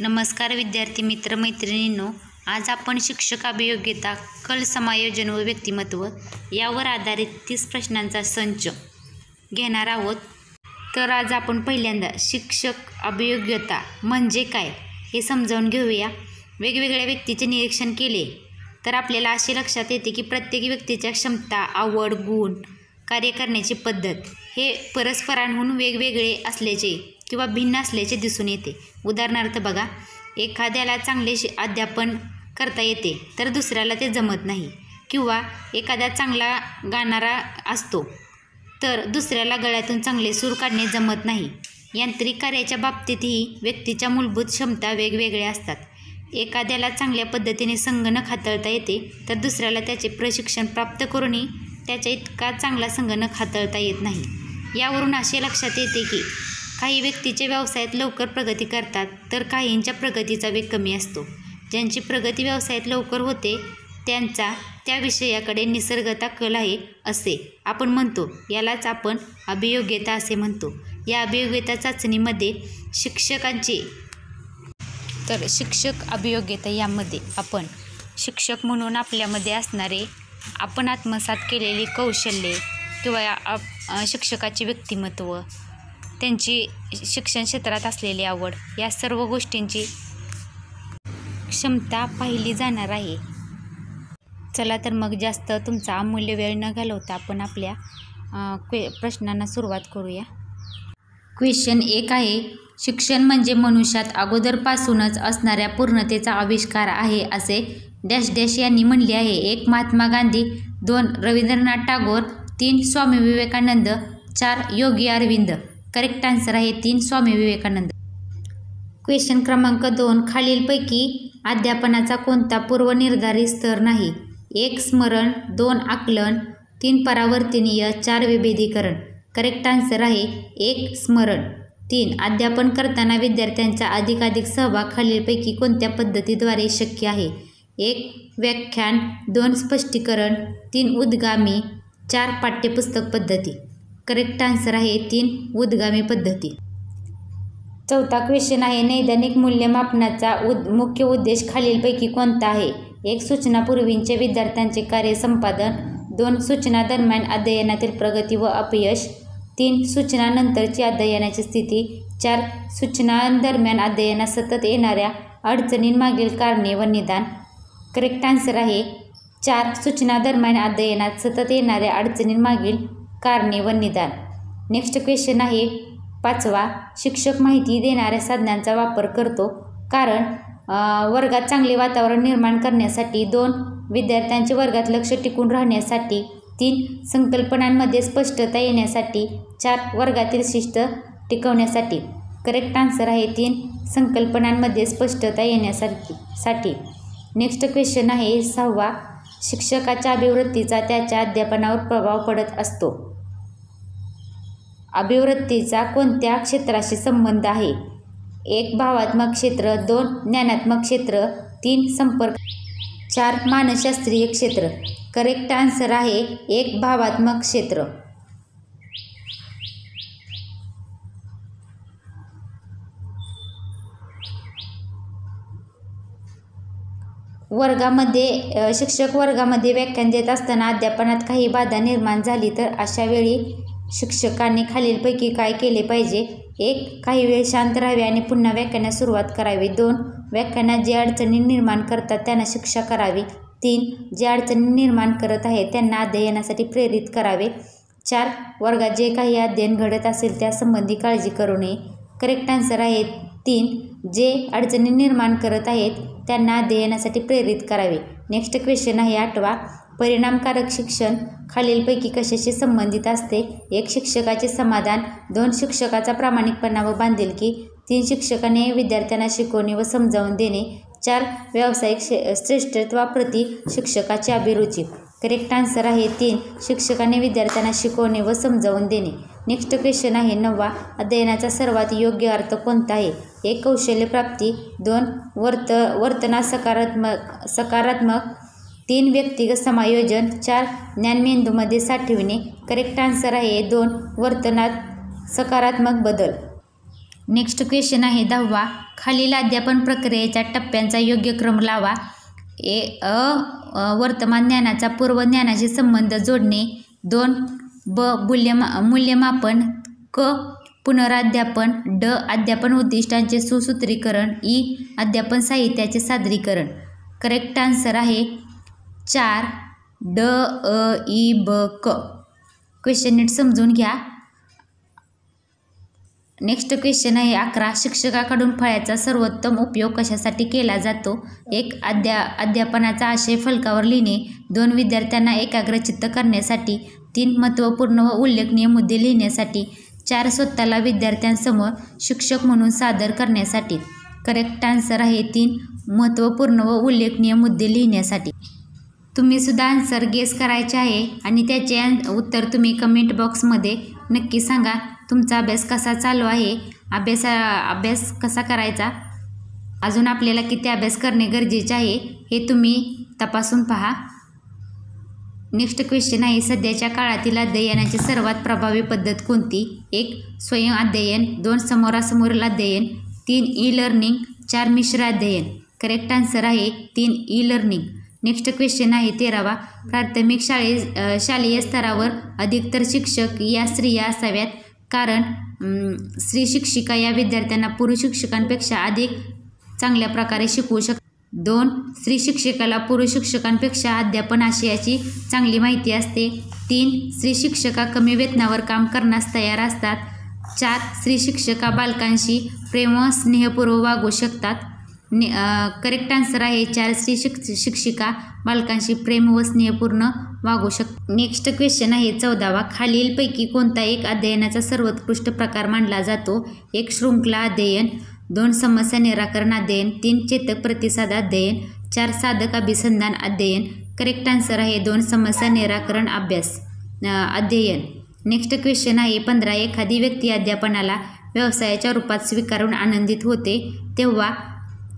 नमस्कार विद्यार्थी मित्र मैत्रिणींनो आज आपण शिक्षक अभियोग्यता कल समायोजन व व्यक्तिमत्व यावर आधारित तीस प्रश्नांचा संच घेणार आहोत. तर आज आपण पहिल्यांदा शिक्षक अभियोग्यता म्हणजे काय हे समजावून घेऊया. वेगवेगळ्या व्यक्तीचे निरीक्षण केले तर आपल्याला असे लक्षात येते की प्रत्येक व्यक्तीच्या क्षमता आवड गुण कार्य करण्याची पद्धत हे परस्परांहून वेगवेगळे असल्याचे किंवा भिन्न असल्याचे दिसून येते. उदाहरणार्थ बघा एखाद्याला चांगले शि अध्यापन करता येते तर दुसऱ्याला ते जमत नाही. किंवा एखादा चांगला गाणारा असतो तर दुसऱ्याला गळ्यातून चांगले सूर काढणे जमत नाही. यांत्रिक कार्याच्या बाबतीतही व्यक्तीच्या मूलभूत क्षमता वेगवेगळ्या असतात. एखाद्याला चांगल्या पद्धतीने संगणक हाताळता येते तर दुसऱ्याला त्याचे प्रशिक्षण प्राप्त करूनही त्याच्या इतका चांगला संगणक हाताळता येत नाही. यावरून असे लक्षात येते की काही व्यक्तीचे व्यवसायात लवकर प्रगती करतात तर काहींच्या प्रगतीचा वेग कमी असतो. ज्यांची प्रगती व्यवसायात लवकर होते त्यांचा त्या विषयाकडे निसर्गता कल आहे असे आपण म्हणतो. यालाच आपण अभियोग्यता असे म्हणतो. या अभियोग्यता चाचणीमध्ये शिक्षकांची तर शिक्षक अभियोग्यता यामध्ये आपण शिक्षक म्हणून आपल्यामध्ये असणारे आपण आत्मसात केलेली कौशल्ये किंवा आप शिक्षकाचे व्यक्तिमत्व त्यांची शिक्षण क्षेत्रात असलेली आवड या सर्व गोष्टींची क्षमता पाहिली जाणार आहे. चला तर मग जास्त तुमचा अमूल्य वेळ न घालवता आपण आपल्या क्वे प्रश्नांना सुरुवात करूया. क्वेश्चन एक आहे शिक्षण म्हणजे मनुष्यात अगोदरपासूनच असणाऱ्या पूर्णतेचा आविष्कार आहे असे डॅश डॅश यांनी म्हणले आहे. एक महात्मा गांधी दोन रवींद्रनाथ टागोर तीन स्वामी विवेकानंद चार योगी अरविंद. करेक्ट आन्सर आहे तीन स्वामी विवेकानंद. क्वेश्चन क्रमांक दोन खालीलपैकी अध्यापनाचा कोणता पूर्वनिर्धारित स्तर नाही? एक स्मरण दोन आकलन तीन परावर्तनीय चार विभेदीकरण. करेक्ट आन्सर आहे एक स्मरण. तीन अध्यापन करताना विद्यार्थ्यांचा अधिकाधिक सहभाग खालीलपैकी कोणत्या पद्धतीद्वारे शक्य आहे? एक व्याख्यान दोन स्पष्टीकरण तीन उद्गामी चार पाठ्यपुस्तक पद्धती. करेक्ट आन्सर आहे तीन उद्गामी पद्धती. चौथा क्वेश्चन आहे नैदानिक मूल्यमापनाचा उद मुख्य उद्देश खालीलपैकी कोणता आहे? एक सूचनापूर्वींचे विद्यार्थ्यांचे कार्य संपादन. दोन सूचना दरम्यान अध्ययनातील प्रगती व अपयश. तीन सूचनानंतरची अध्ययनाची स्थिती. चार सूचनांदरम्यान अध्ययनात सतत येणाऱ्या अडचणींमागील कारणे व निदान. करेक्ट आन्सर आहे चार सूचनादरम्यान अध्ययनात सतत येणाऱ्या अडचणींमागील कारणे व निदान. नेक्स्ट क्वेश्चन आहे पाचवा शिक्षक माहिती देणाऱ्या साधनांचा वापर करतो. कारण वर्गात चांगले वातावरण निर्माण करण्यासाठी दोन विद्यार्थ्यांचे वर्गात लक्ष टिकून राहण्यासाठी तीन संकल्पनांमध्ये स्पष्टता येण्यासाठी चार वर्गातील शिस्त टिकवण्यासाठी. करेक्ट आन्सर आहे तीन संकल्पनांमध्ये स्पष्टता येण्यासाठी साठी नेक्स्ट क्वेश्चन आहे सहावा शिक्षकाच्या अभिवृत्तीचा त्याच्या अध्यापनावर प्रभाव पडत असतो. अभिवृत्तीचा कोणत्या क्षेत्राशी संबंध आहे? एक भावात्मक क्षेत्र दोन ज्ञानात्मक क्षेत्र तीन संपर्क चार मानसशास्त्रीय क्षेत्र. करेक्ट आन्सर आहे एक भावात्मक क्षेत्र. वर्गामध्ये शिक्षक वर्गामध्ये व्याख्यान देत असताना अध्यापनात काही बाधा निर्माण झाली तर अशा वेळी शिक्षकांनी खालीलपैकी काय केले पाहिजे? एक काही वेळ शांत राहावे आणि पुन्हा व्याख्यानास सुरुवात करावी. दोन व्याख्यानात जे अडचणी निर्माण करतात त्यांना शिक्षा करावी. तीन जे अडचणी निर्माण करत आहे त्यांना अध्ययनासाठी प्रेरित करावे. चार वर्गात जे काही अध्ययन घडत असेल त्यासंबंधी काळजी करू नये. करेक्ट आन्सर आहे तीन. जे अडचणी निर्माण करत आहेत त्यांना अध्ययनासाठी प्रेरित करावे. नेक्स्ट क्वेश्चन आहे आठवा. परिणामकारक शिक्षण खालीलपैकी कशाशी संबंधित असते? एक शिक्षकाचे समाधान दोन शिक्षकाचा प्रामाणिकपणा व बांधिलकी तीन शिक्षकाने विद्यार्थ्यांना शिकवणे व समजावून देणे चार व्यावसायिक श्रेष्ठत्वाप्रती शिक्षकाची अभिरुची. करेक्ट आन्सर आहे तीन शिक्षकाने विद्यार्थ्यांना शिकवणे व समजावून देणे. नेक्स्ट क्वेश्चन आहे नववा अध्ययनाचा सर्वात योग्य अर्थ कोणता आहे? एक कौशल्यप्राप्ती दोन वर्त वर्तना सकारात्मक सकारात्मक तीन व्यक्तिगत समायोजन चार ज्ञानमेंदूमध्ये साठविणे करेक्ट आन्सर आहे दोन वर्तनात सकारात्मक बदल. नेक्स्ट क्वेश्चन आहे दहावा. खालील अध्यापन प्रक्रियेच्या टप्प्यांचा योग्य क्रम लावा. ए अ अ, वर्तमान ज्ञानाचा पूर्व ज्ञानाशी संबंध जोडणे. दोन ब मूल्यमा मूल्यमापन. क पुनराध्यापन. ड अध्यापन उद्दिष्टांचे सुसूत्रीकरण. ई अध्यापन साहित्याचे सादरीकरण. करेक्ट आन्सर आहे चार ड अ ई ब क. क्वेश्चन नीट समजून घ्या. नेक्स्ट क्वेश्चन आहे अकरा. शिक्षकाकडून फळ्याचा सर्वोत्तम उपयोग कशासाठी केला जातो? एक अध्या अध्यापनाचा आशय फलकावर लिहिणे. दोन विद्यार्थ्यांना एकाग्रचित्त करण्यासाठी. तीन महत्त्वपूर्ण व उल्लेखनीय मुद्दे लिहिण्यासाठी. चार स्वतःला विद्यार्थ्यांसमोर शिक्षक म्हणून सादर करण्यासाठी. करेक्ट आन्सर आहे तीन महत्त्वपूर्ण व उल्लेखनीय मुद्दे लिहिण्यासाठी. तुम्ही सुद्धा आन्सर गेस करायचे आहे आणि त्याचे उत्तर तुम्ही कमेंट बॉक्समध्ये नक्की सांगा. तुमचा अभ्यास कसा चालू आहे? अभ्यास अभ्यास कसा करायचा? अजून आपल्याला किती अभ्यास करणे गरजेचे आहे हे तुम्ही तपासून पहा. नेक्स्ट क्वेश्चन आहे सध्याच्या काळातील अध्ययनाची सर्वात प्रभावी पद्धत कोणती? एक स्वयं अध्ययन. दोन समोरासमोरील अध्ययन. तीन ई लर्निंग चार मिश्र अध्ययन. करेक्ट आन्सर आहे तीन ई लर्निंग नेक्स्ट क्वेश्चन आहे तेरावा. प्राथमिक शाळे शालेय स्तरावर अधिकतर शिक्षक या स्त्रिया असाव्यात. कारण स्त्री शिक्षिका या विद्यार्थ्यांना पुरुष शिक्षकांपेक्षा अधिक चांगल्या प्रकारे शिकवू शक दोन स्त्री शिक्षकाला पुरुष शिक्षकांपेक्षा अध्यापन आशयाची चांगली माहिती असते. तीन स्त्री शिक्षका कमी वेतनावर काम करण्यास तयार असतात. चार स्त्री शिक्षका बालकांशी प्रेम व स्नेहपूर्व वागू शकतात. ने करेक्ट आन्सर आहे. चार स्त्री शिक शिक्षिका बालकांशी प्रेम व स्नेहपूर्ण वागू शक नेक्स्ट क्वेश्चन आहे. चौदावा. खालीलपैकी कोणता एक अध्ययनाचा सर्वोत्कृष्ट प्रकार मानला जातो? एक शृंखला अध्ययन दोन समस्या निराकरण अध्ययन तीन चेतक प्रतिसाद अध्ययन चार साधक अभिसंधान अध्ययन. करेक्ट आन्सर आहे. दोन समस्या निराकरण अभ्यास अध्ययन. नेक्स्ट क्वेश्चन आहे. पंधरा. एखादी व्यक्ती अध्यापनाला व्यवसायाच्या रूपात स्वीकारून आनंदित होते तेव्हा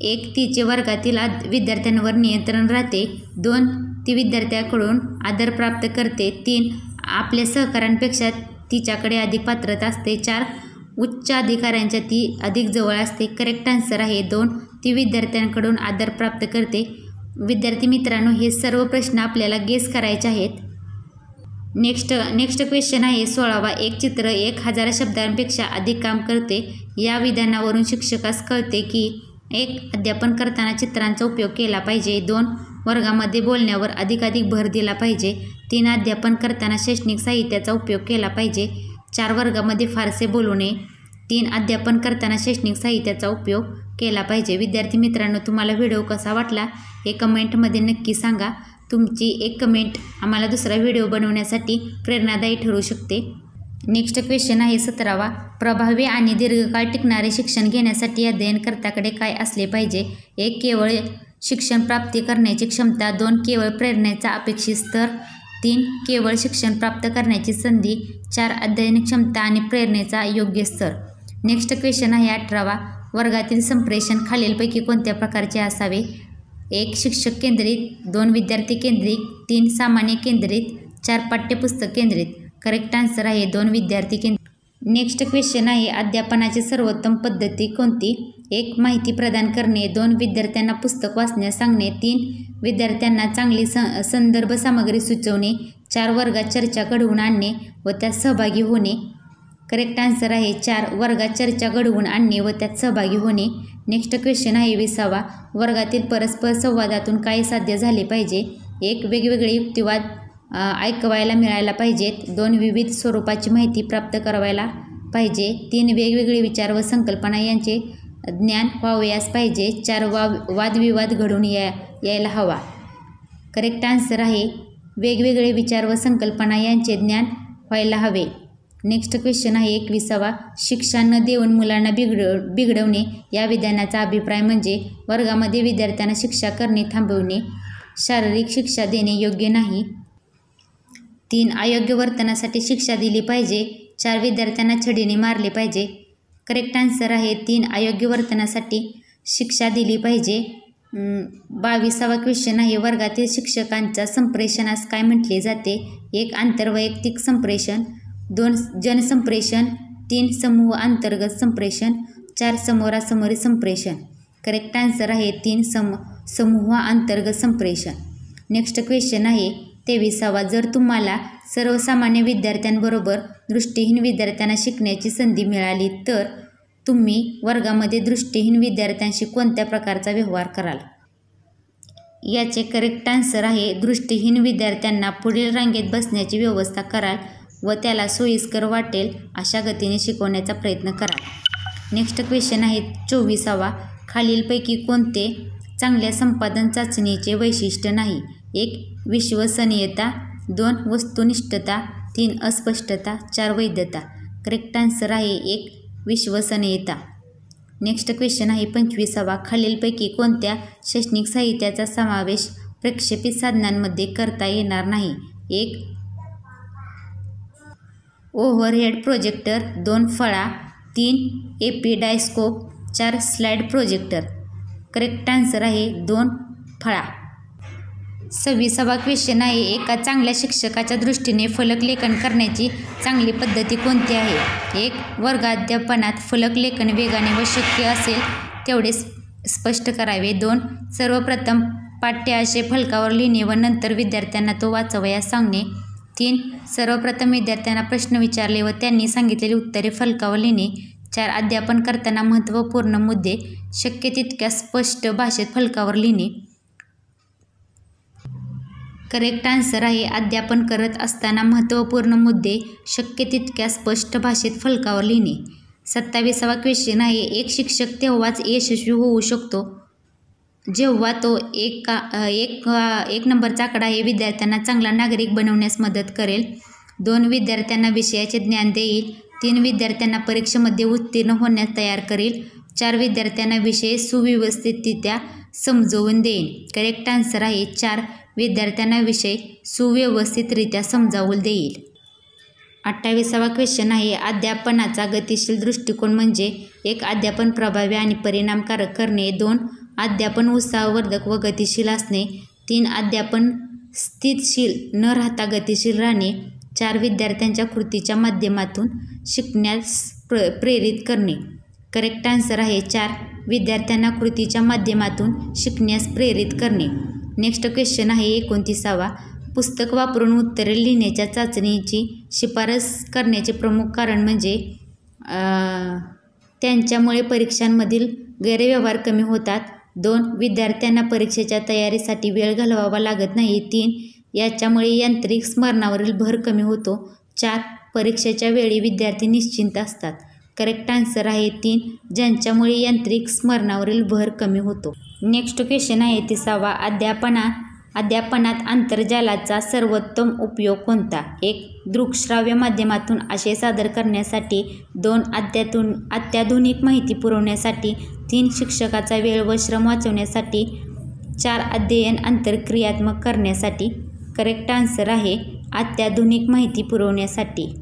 एक तिचे वर्गातील आद- विद्यार्थ्यांवर नियंत्रण राहते. दोन ती विद्यार्थ्याकडून आदर प्राप्त करते. तीन आपल्या सहकाऱ्यांपेक्षा तिच्याकडे अधिक पात्रता असते. चार उच्च अधिकाऱ्यांच्या ती अधिक जवळ असते. करेक्ट आन्सर आहे. दोन ती विद्यार्थ्यांकडून आदर प्राप्त करते. विद्यार्थी मित्रांनो हे सर्व प्रश्न आपल्याला गेस करायचे आहेत. नेक्स्ट नेक्स्ट क्वेश्चन आहे. सोळावा. एक चित्र एक हजार शब्दांपेक्षा अधिक काम करते. या विधानावरून शिक्षकास कळते की एक अध्यापन करताना चित्रांचा उपयोग केला पाहिजे. दोन वर्गामध्ये बोलण्यावर अधिकाधिक भर दिला पाहिजे. तीन अध्यापन करताना शैक्षणिक साहित्याचा उपयोग केला पाहिजे. चार वर्गामध्ये फारसे बोलू नये तीन अध्यापन करताना शैक्षणिक साहित्याचा उपयोग केला पाहिजे. विद्यार्थी मित्रांनो तुम्हाला व्हिडिओ कसा वाटला हे कमेंटमध्ये नक्की सांगा. तुमची एक कमेंट आम्हाला दुसरा व्हिडिओ बनवण्यासाठी प्रेरणादायी ठरू शकते. नेक्स्ट क्वेश्चन आहे सतरावा. प्रभावी आणि दीर्घकाळ टिकणारे शिक्षण घेण्यासाठी अध्ययनकर्त्याकडे काय असले पाहिजे? एक केवळ शिक्षण प्राप्ती करण्याची क्षमता. दोन केवळ प्रेरणेचा अपेक्षित स्तर. तीन केवळ शिक्षण प्राप्त करण्याची संधी. चार अध्ययन क्षमता आणि प्रेरणेचा योग्य स्तर. नेक्स्ट क्वेश्चन आहे अठरावा. वर्गातील संप्रेषण खालीलपैकी कोणत्या प्रकारचे असावे? एक शिक्षक केंद्रित. दोन विद्यार्थी केंद्रित. तीन सामान्य केंद्रित. चार पाठ्यपुस्तक केंद्रित. करेक्ट आन्सर आहे. दोन विद्यार्थी केंद्र नेक्स्ट क्वेश्चन आहे. अध्यापनाची सर्वोत्तम पद्धती कोणती? एक माहिती प्रदान करणे. दोन विद्यार्थ्यांना पुस्तक वाचण्यास सांगणे. तीन विद्यार्थ्यांना चांगली स संदर्भ सामग्री सुचवणे. चार वर्गात चर्चा घडवून आणणे व त्यात सहभागी होणे. करेक्ट आन्सर आहे. चार वर्गात चर्चा घडवून आणणे व त्यात सहभागी होणे. नेक्स्ट क्वेश्चन आहे विसावा. वर्गातील परस्पर संवादातून काय साध्य झाले पाहिजे? एक वेगवेगळे युक्तिवाद ऐकवायला मिळायला पाहिजेत. दोन विविध स्वरूपाची माहिती प्राप्त करावायला पाहिजे. तीन वेगवेगळे विचार व संकल्पना यांचे ज्ञान व्हावयास पाहिजे. चार वा वादविवाद घडून या यायला हवा. करेक्ट आन्सर आहे वेगवेगळे विचार व संकल्पना यांचे ज्ञान व्हायला हवे. नेक्स्ट क्वेश्चन आहे एकविसावा. शिक्षा न देऊन मुलांना बिघड बिघडवणे. या विधानाचा अभिप्राय म्हणजे वर्गामध्ये विद्यार्थ्यांना शिक्षा करणे थांबवणे. शारीरिक शिक्षा देणे योग्य नाही. तीन अयोग्य वर्तनासाठी शिक्षा दिली पाहिजे. चार विद्यार्थ्यांना छडीने मारले पाहिजे. करेक्ट आन्सर आहे तीन अयोग्य वर्तनासाठी शिक्षा दिली पाहिजे. बावीसावा क्वेश्चन आहे वर्गातील शिक्षकांच्या संप्रेषणास काय म्हटले जाते? एक आंतरवैयक्तिक संप्रेषण दोन जनसंप्रेषण तीन समूह अंतर्गत संप्रेषण चार समोरासमोरी संप्रेषण. करेक्ट आन्सर आहे तीन सम समूहाअंतर्गत संप्रेषण. नेक्स्ट क्वेश्चन आहे तेविसावा जर तुम्हाला सर्वसामान्य विद्यार्थ्यांबरोबर दृष्टीहीन विद्यार्थ्यांना शिकण्याची संधी मिळाली तर तुम्ही वर्गामध्ये दृष्टीहीन विद्यार्थ्यांशी कोणत्या प्रकारचा व्यवहार कराल? याचे करेक्ट आन्सर आहे दृष्टीहीन विद्यार्थ्यांना पुढील रांगेत बसण्याची व्यवस्था कराल व त्याला सोयीस्कर वाटेल अशा गतीने शिकवण्याचा प्रयत्न कराल. नेक्स्ट क्वेश्चन आहे चोवीसावा. खालीलपैकी कोणते चांगल्या संपादन चाचणीचे वैशिष्ट्य नाही? एक विश्वसनीयता दोन वस्तुनिष्ठता तीन अस्पष्टता चार वैधता. करेक्ट आन्सर आहे एक विश्वसनीयता. नेक्स्ट क्वेश्चन आहे पंचवीसावा. खालीलपैकी कोणत्या शैक्षणिक साहित्याचा समावेश प्रक्षेपित साधनांमध्ये करता येणार नाही? एक ओव्हरहेड प्रोजेक्टर दोन फळा तीन एपीडायस्कोप चार स्लाइड प्रोजेक्टर करेक्ट आन्सर आहे दोन फळा. सव्वीसावा क्वेश्चन आहे एका चांगल्या शिक्षकाच्या दृष्टीने फलक लेखन करण्याची चांगली पद्धती कोणती आहे? एक वर्गाध्यापनात फलक लेखन वेगाने व शक्य असेल तेवढे स्पष्ट करावे. दोन सर्वप्रथम पाठ्य असे फलकावर लिहिणे व नंतर विद्यार्थ्यांना तो वाचवयास सांगणे. तीन सर्वप्रथम विद्यार्थ्यांना प्रश्न विचारले व त्यांनी सांगितलेली उत्तरे फलकावर लिहिणे. चार अध्यापन करताना महत्त्वपूर्ण मुद्दे शक्य तितक्या स्पष्ट भाषेत फलकावर लिहिणे. करेक्ट आन्सर आहे. अध्यापन करत असताना महत्त्वपूर्ण मुद्दे शक्य तितक्या स्पष्ट भाषेत फलकावर लिहिणे. सत्तावीसावा क्वेश्चन आहे. एक शिक्षक तेव्हाच यशस्वी होऊ शकतो जेव्हा तो एक का एक एक नंबरचा आकडा हे विद्यार्थ्यांना चांगला नागरिक बनवण्यास मदत करेल. दोन विद्यार्थ्यांना विषयाचे ज्ञान देईल. तीन विद्यार्थ्यांना परीक्षेमध्ये उत्तीर्ण होण्यास तयार करेल. चार विद्यार्थ्यांना विषय सुव्यवस्थितरित्या समजवून देईल. करेक्ट आन्सर आहे. चार विद्यार्थ्यांना विषय सुव्यवस्थितरित्या समजावून देईल. अठ्ठावीसावा क्वेश्चन आहे अध्यापनाचा गतिशील दृष्टिकोन म्हणजे एक अध्यापन प्रभावी आणि परिणामकारक करणे. दोन अध्यापन उत्साहवर्धक व गतिशील असणे. तीन अध्यापन स्थितशील न राहता गतिशील राहणे. चार विद्यार्थ्यांच्या कृतीच्या माध्यमातून शिकण्यास प्र प्रेरित करणे. करेक्ट आन्सर आहे चार विद्यार्थ्यांना कृतीच्या माध्यमातून शिकण्यास प्रेरित करणे. नेक्स्ट क्वेश्चन आहे एकोणतीसावा. पुस्तक वापरून उत्तरे लिहिण्याच्या चाचणीची शिफारस करण्याचे प्रमुख कारण म्हणजे त्यांच्यामुळे परीक्षांमधील गैरव्यवहार कमी होतात. दोन विद्यार्थ्यांना परीक्षेच्या तयारीसाठी वेळ घालवावा लागत नाही. तीन याच्यामुळे यांत्रिक स्मरणावरील भर कमी होतो. चार परीक्षेच्या वेळी विद्यार्थी निश्चिंत असतात. करेक्ट आन्सर आहे तीन ज्यांच्यामुळे यांत्रिक स्मरणावरील भर कमी होतो. नेक्स्ट क्वेश्चन आहे तिसावा. अध्यापना अध्यापनात आंतरजालाचा सर्वोत्तम उपयोग कोणता? एक दृकश्राव्य माध्यमातून आशय सादर करण्यासाठी. दोन अत्यातून अत्याधुनिक माहिती पुरवण्यासाठी. तीन शिक्षकाचा वेळ व श्रम वाचवण्यासाठी. चार अध्ययन आंतरक्रियात्मक करण्यासाठी. करेक्ट आन्सर आहे अत्याधुनिक माहिती पुरवण्यासाठी.